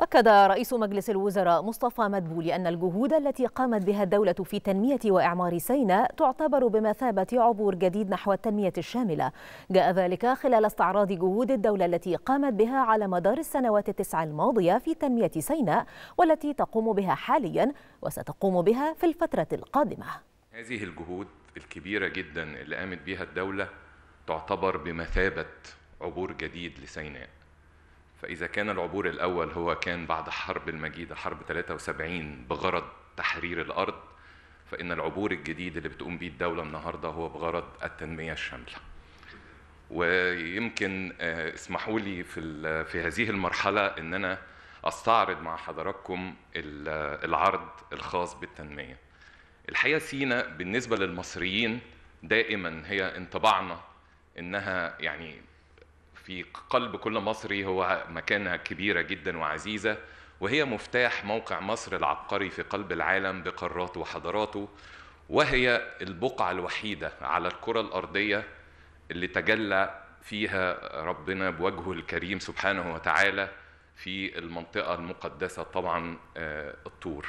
أكد رئيس مجلس الوزراء مصطفى مدبولي أن الجهود التي قامت بها الدولة في تنمية وإعمار سيناء تعتبر بمثابة عبور جديد نحو التنمية الشاملة. جاء ذلك خلال استعراض جهود الدولة التي قامت بها على مدار السنوات التسع الماضية في تنمية سيناء والتي تقوم بها حاليا وستقوم بها في الفترة القادمة. هذه الجهود الكبيرة جدا اللي قامت بها الدولة تعتبر بمثابة عبور جديد لسيناء. فإذا كان العبور الأول هو كان بعد حرب المجيدة حرب 73 بغرض تحرير الأرض فإن العبور الجديد اللي بتقوم به الدولة النهاردة هو بغرض التنمية الشاملة. ويمكن اسمحوا لي في في هذه المرحلة إن أنا أستعرض مع حضراتكم العرض الخاص بالتنمية. الحقيقة سينا بالنسبة للمصريين دائما هي انطباعنا إنها يعني في قلب كل مصري هو مكانها كبيرة جدا وعزيزة وهي مفتاح موقع مصر العبقري في قلب العالم بقاراته وحضاراته وهي البقعة الوحيدة على الكرة الأرضية اللي تجلى فيها ربنا بوجهه الكريم سبحانه وتعالى في المنطقة المقدسة طبعا الطور.